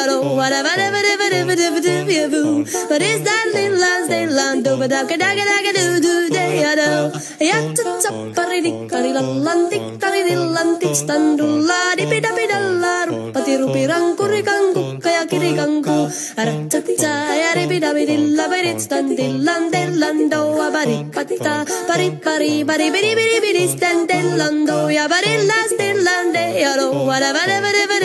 dabi dilla bidi stan dillan dillan do abari patita pari pari bari bidi bidi bidi stan do But is that dillan dillan do do do de ya Ya caca pari di kari lallan tik tari dillan tik stan dulla di bida bida laru Pati rupi rangkuri kangku kaya kiri kangku Ara caca ya ribi dabi dilla bidi stan dillan dillan do abari patita pari pari bari bidi bidi bidi stan dillan ya bari las dillan de ya do wada wada wada wada